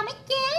আমি কে?